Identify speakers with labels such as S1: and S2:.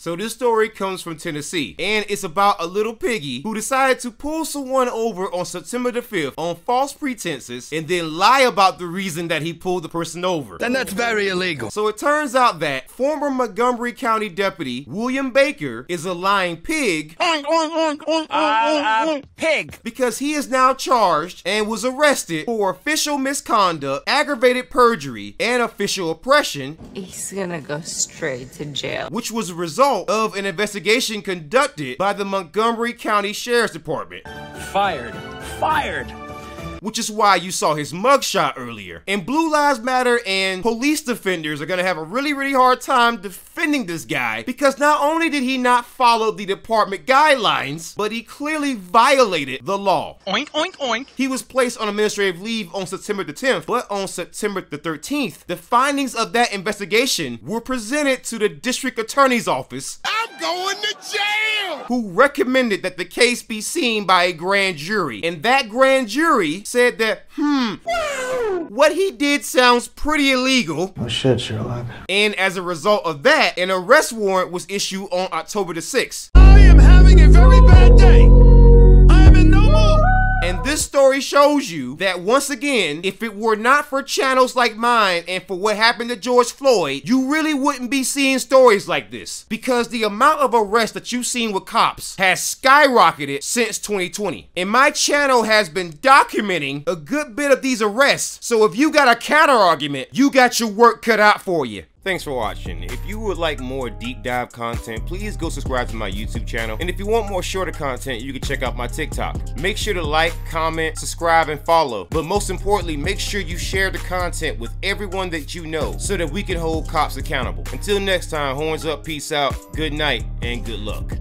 S1: So this story comes from Tennessee, and it's about a little piggy who decided to pull someone over on September the 5th on false pretenses and then lie about the reason that he pulled the person over.
S2: Then that's very illegal.
S1: So it turns out that former Montgomery County Deputy William Baker is a lying pig
S3: Uh, pig.
S1: because he is now charged and was arrested for official misconduct, aggravated perjury, and official oppression,
S4: He's gonna go straight to jail.
S1: which was a result of an investigation conducted by the Montgomery County Sheriff's Department.
S3: Fired. Fired.
S1: which is why you saw his mugshot earlier. And Blue Lives Matter and police defenders are gonna have a really, really hard time defending this guy because not only did he not follow the department guidelines, but he clearly violated the law.
S3: Oink, oink, oink.
S1: He was placed on administrative leave on September the 10th, but on September the 13th, the findings of that investigation were presented to the district attorney's office
S2: I'm going to jail!
S1: who recommended that the case be seen by a grand jury. And that grand jury said that, hmm, what he did sounds pretty illegal.
S5: Oh shit, Sherlock.
S1: And as a result of that, an arrest warrant was issued on October the 6th.
S2: I am having a very bad day.
S1: Shows you that once again, if it were not for channels like mine and for what happened to George Floyd, you really wouldn't be seeing stories like this. Because the amount of arrests that you've seen with cops has skyrocketed since 2020. And my channel has been documenting a good bit of these arrests. So if you got a counter argument, you got your work cut out for you. Thanks for watching. If you would like more deep dive content, please go subscribe to my YouTube channel. And if you want more shorter content, you can check out my TikTok. Make sure to like, comment, subscribe, and follow. But most importantly, make sure you share the content with everyone that you know so that we can hold cops accountable. Until next time, horns up, peace out, good night, and good luck.